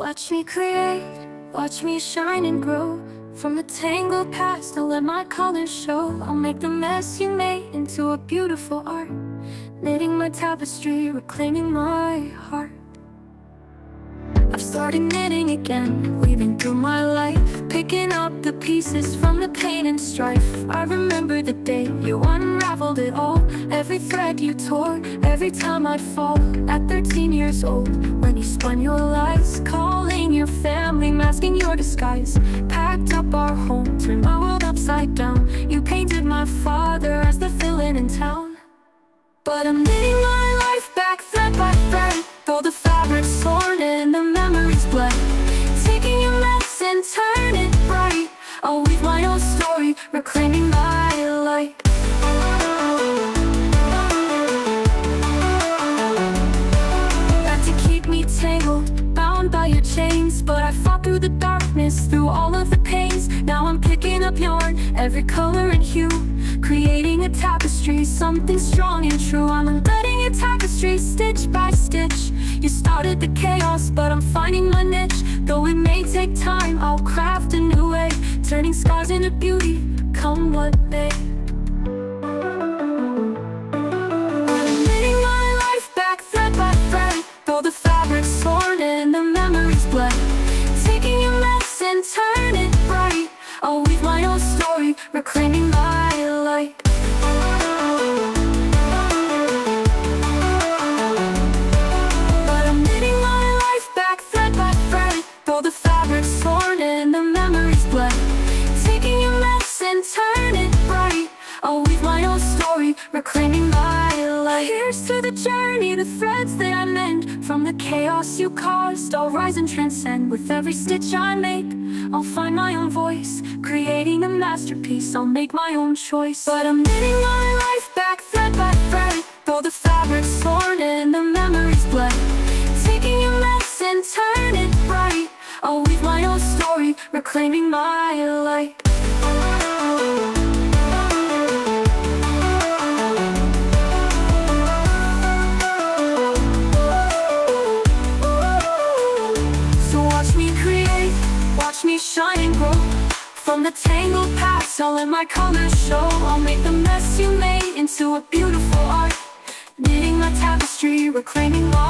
Watch me create, watch me shine and grow. From the tangled past, I'll let my colors show. I'll make the mess you made into a beautiful art. Knitting my tapestry, reclaiming my heart. I've started knitting again, weaving through my life Picking up pieces from the pain and strife. I remember the day you unraveled it all. Every thread you tore, every time I'd fall. At 13 years old, when you spun your lies Calling your family, masking your disguise. Packed up our home, turned my world upside down. You painted my father as the villain in town. But I'm knitting my life back thread by thread Though the fabric's torn My story, reclaiming my light Had to keep me tangled, bound by your chains But I fought through the darkness, through all of the pains. Now I'm picking up yarn, every color and hue. Creating a tapestry, something strong and true. I'm unletting a tapestry, stitch by stitch. You started the chaos, but I'm finding my niche. Though it may take time, I'll way Scars a beauty, reclaiming my light Here's to the journey, the threads that I mend. From the chaos you caused, I'll rise and transcend. With every stitch I make, I'll find my own voice. Creating a masterpiece, I'll make my own choice. But I'm knitting my life back thread by thread. Though the fabric's torn and the memories bled. Taking a mess and turn it bright I'll weave my own story, reclaiming my light shine and grow From the tangled past, I'll let my colors show. I'll make the mess you made into a beautiful art. Knitting my tapestry, reclaiming heart